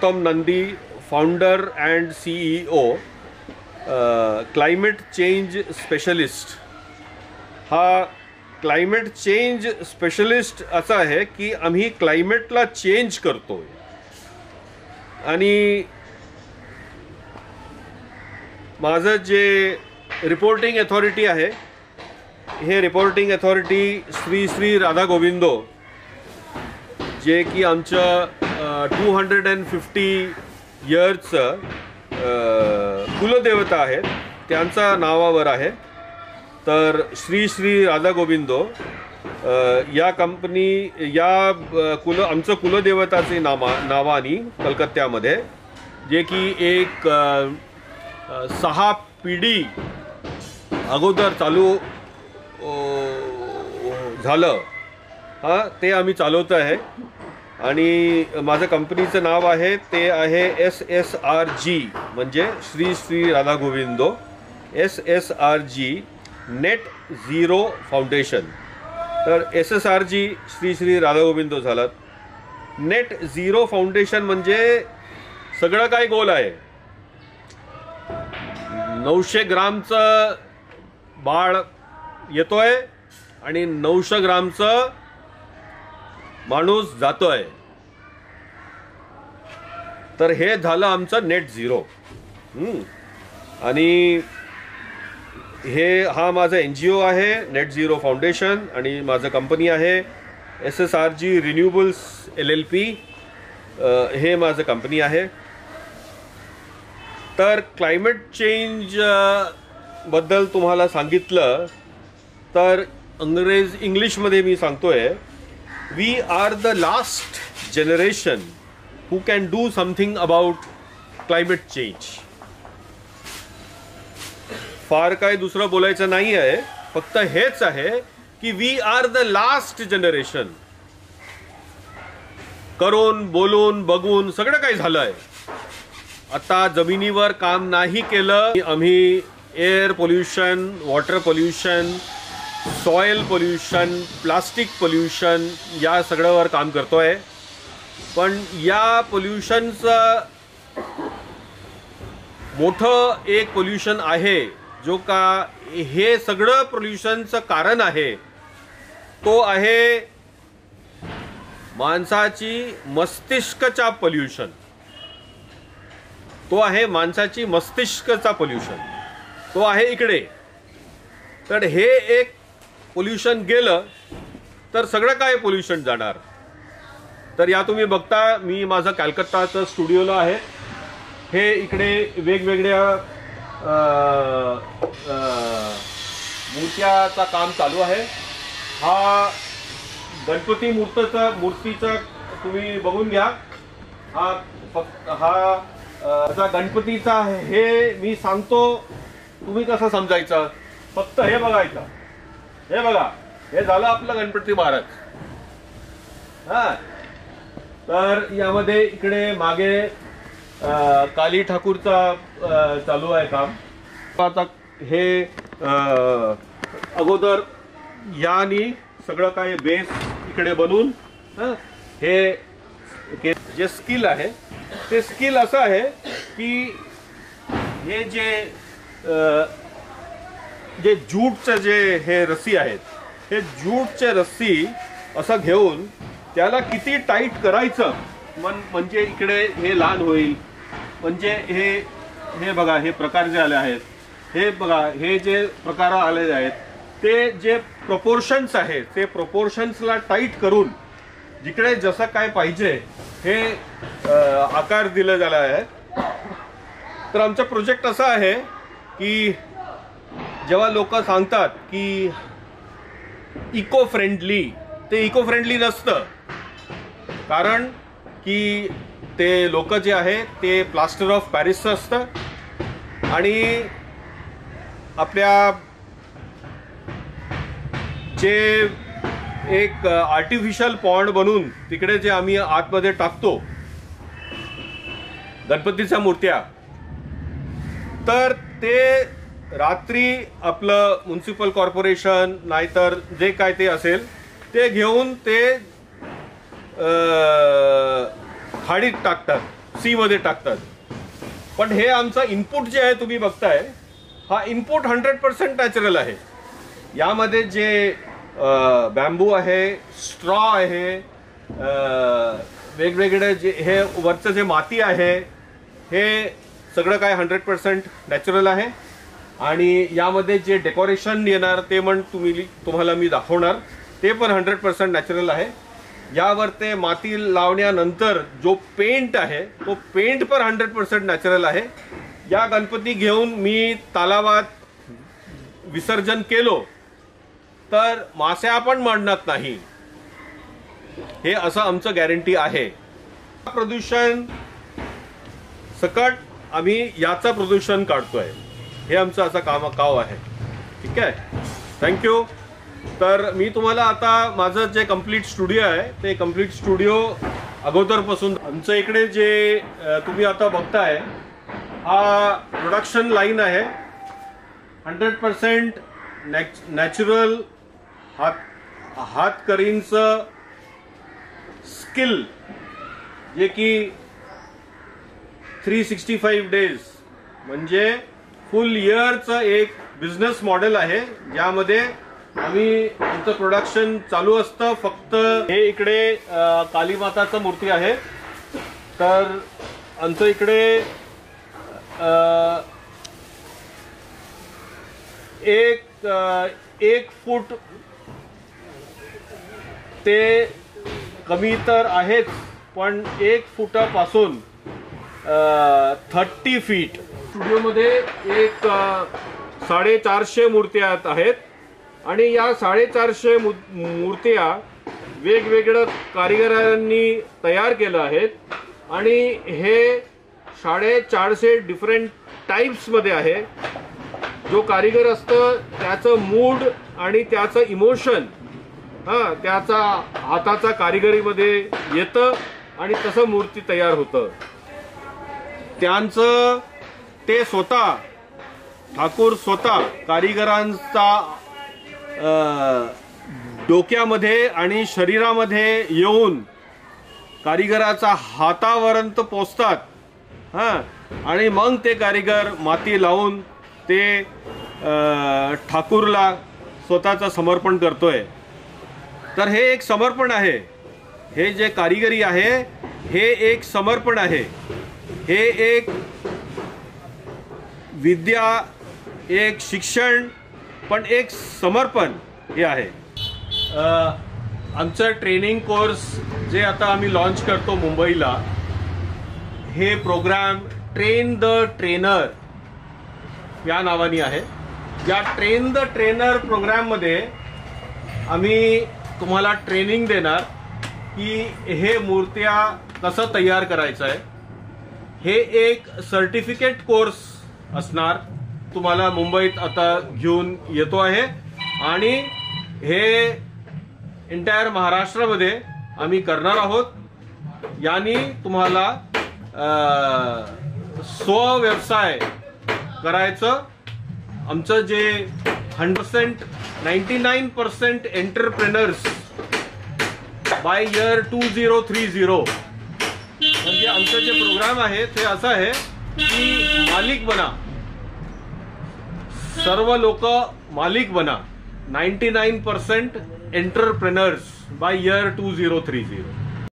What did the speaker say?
Uttam Nandi founder and C E O climate change specialist हा climate change specialist असा आहे की आम्ही क्लायमेटला चेंज करतो आणि माझं जे रिपोर्टिंग अथॉरिटी आहे हे रिपोर्टिंग अथॉरिटी श्री श्री राधा गोविंदो जे की आमचं टू हंड्रेड अँड फिफ्टी इयर्सचं कुलदेवता आहेत. त्यांचा नावावर आहे. तर श्री श्री राधा गोविंदो या कंपनी या कुल आमचं कुलदेवताचे नामा नावानी कलकत्त्यामध्ये जे की एक सहा पिढी अगोदर चालू झालं. हां ते आम्ही चालवतं आहे आणि माझं कंपनीचं नाव आहे ते आहे एस एस आर जी म्हणजे Shri Shri Radha Govindo. S S R G net zero foundation. तर S S R G Shri Shri Radha Govindo झालात नेट झिरो फाउंडेशन म्हणजे सगळं काय गोल आहे. नऊशे ग्रामचं बाळ येतोय आणि नऊशे ग्रामचं माणूस जातोय. तर हे झालं आमचं नेट झिरो आणि हे हा माझा एन जी ओ आहे नेट झिरो फाउंडेशन आणि माझं कंपनी आहे S S R G renewables L L P हे माझं कंपनी आहे. तर क्लायमेट चेंजबद्दल तुम्हाला सांगितलं तर अंग्रेज इंग्लिशमध्ये मी सांगतो आहे we are the last generation who can do something about climate change फार काय दुसरं बोलायचं नाही आहे फक्त हेच आहे की we are the last generation करून बोलून बघून सगळं काही झालं आहे आता जमिनीवर काम नाही केलं. आम्ही air pollution water pollution soil pollution plastic pollution या सगळ्यावर काम करतोय. पण या पोल्युशनचं मोठं एक पोल्युशन आहे जो का हे सगळं पोल्युशनचं कारण आहे तो आहे माणसाची मस्तिष्कचा पोल्युशन तो आहे माणसाची मस्तिष्कचा पोल्युशन तो आहे इकडे. तर हे एक पोल्युशन गेलं तर सगळं काय पोल्युशन जाणार? तर या तुम्ही बघता मी माझं कॅलकत्ताचं स्टुडिओला आहे. हे इकडे वेगवेगळ्या मूर्त्याचा काम चालू आहे. हा गणपती मूर्तचा मूर्तीचा तुम्ही बघून घ्या. हा फक्त हा असा गणपतीचा हे मी सांगतो तुम्ही कसं समजायचं? फक्त हे बघायचं. हे बघा हे झालं आपलं गणपती महाराज हा. तर यामध्ये इकडे मागे काली ठाकूरचा चालू आहे काम. आता हे अगोदर यानी सगळं काही बेस इकडे बनवून हे जे स्किल आहे ते स्किल असं आहे की हे जे जे ज्यूटचं जे हे रस्सी आहेत हे ज्यूटचे रस्सी असं घेऊन त्याला किती टाईट करायचं? मन म्हणजे इकडे हे लहान होईल. म्हणजे हे हे बघा हे प्रकार जे आले आहेत हे बघा हे जे प्रकार आलेले आहेत ते जे प्रपोर्शन्स आहेत ते प्रपोर्शन्सला टाईट करून जिकडे जसं काय पाहिजे हे आकार दिलं झाला आहे. तर आमचा प्रोजेक्ट असा आहे की जेव्हा लोक सांगतात की इको फ्रेंडली ते इको फ्रेंडली नसतं. कारण की ते लोक जे आहे ते प्लास्टर ऑफ पॅरिसचं असतं. आणि आपल्या जे एक आर्टिफिशियल पॉन्ड बनून तिकडे जे आम्ही आतमध्ये टाकतो गणपतीच्या मूर्त्या तर ते रात्री आपलं म्युन्सिपल कॉर्पोरेशन नाहीतर जे काय ते असेल ते घेऊन ते खाडीत टाकतात सीमध्ये टाकतात. पण हे आमचं इनपुट जे आहे तुम्ही बघताय हा इनपुट हंड्रेड पर्सेंट नॅचरल आहे. यामध्ये जे बॅम्बू आहे स्ट्रॉ आहे वेगवेगळे जे हे वरचं जे माती आहे हे सगळं काय हंड्रेड पर्सेंट नॅचरल आहे. आणि यामध्ये जे डेकोरेशन येणार ते पण तुम्ही तुम्हाला मी दाखवणार. ते पण हंड्रेड पर्सेंट नॅचरल आहे. यावर ते माती लावण्यानंतर जो पेंट आहे तो पेंट पण हंड्रेड पर्सेंट नॅचरल आहे. या गणपती घेऊन मी तलावात विसर्जन केलो तर मासे आपण मांडणार नाही. हे असं आमचं गॅरंटी आहे. प्रदूषण सकट आम्ही याचं प्रदूषण काढतोय. हे आमचं असं काम काव आहे. ठीक आहे? थँक्यू तर मी तुम्हाला आता माझं जे कंप्लीट स्टुडिओ आहे ते कंप्लीट स्टुडिओ अगोदरपासून आमचं इकडे जे तुम्ही आता बघताय हा प्रोडक्शन लाईन आहे. हंड्रेड पर्सेंट नॅच नॅचरल हात हातकरींचं स्किल जे की थ्री सिक्स्टी फाईव्ह डेज म्हणजे फुल इयरचं एक बिझनेस मॉडेल आहे. ज्यामध्ये आम्ही आमचं प्रोडक्शन चालू असतं. फक्त हे इकडे कालीमाताचं मूर्ती आहे. तर आमचं इकडे एक एक फूट ते कमी तर आहेच पण एक फुटापासून थर्टी फीट स्टुडिओमध्ये एक साडेचारशे मूर्त्या आहेत. आणि या साडेचारशे मू मूर्त्या वेगवेगळ्या कारिगरांनी तयार केलं आहेत. आणि हे साडेचारशे डिफरंट टाईप्समध्ये आहे. जो कारिगर असतं त्याचं मूड आणि त्याचं इमोशन हा त्याचा हाताचा कारिगरीमध्ये येतं आणि तसं मूर्ती तयार होतं. त्यांचं ते स्वतः ठाकूर स्वतः कारिगरांचा डोक्यामध्ये आणि शरीरामध्ये येऊन कारिगराचा हातापर्यंत पोचतात हां आणि मग ते कारिगर माती लावून ते ठाकूरला स्वतःचं समर्पण करतोय. तर हे एक समर्पण आहे. हे जे कारिगरी आहे हे एक समर्पण आहे. हे एक विद्या एक शिक्षण पण एक समर्पण हे आहे. आमचं ट्रेनिंग कोर्स जे आता आम्ही लॉन्च करतो मुंबईला हे प्रोग्राम ट्रेन द ट्रेनर या नावाने आहे. या ट्रेन द ट्रेनर प्रोग्राममध्ये आम्ही तुम्हाला ट्रेनिंग देणार की हे मूर्त्या कसं तयार करायचं आहे. हे एक सर्टिफिकेट कोर्स असणार. तुम्हाला मुंबईत आता घेऊन येतो आहे. आणि हे एंटायर महाराष्ट्रामध्ये आम्ही करणार आहोत. यांनी तुम्हाला स्वव्यवसाय करायचं. आमचं जे hundred percent ninety nine percent entrepreneurs by year two zero three zero म्हणजे आमचं जे प्रोग्राम आहे ते असं आहे की मालिक बना. सर्व लोक मालिक बना. Ninety nine percent entrepreneurs by year two zero three zero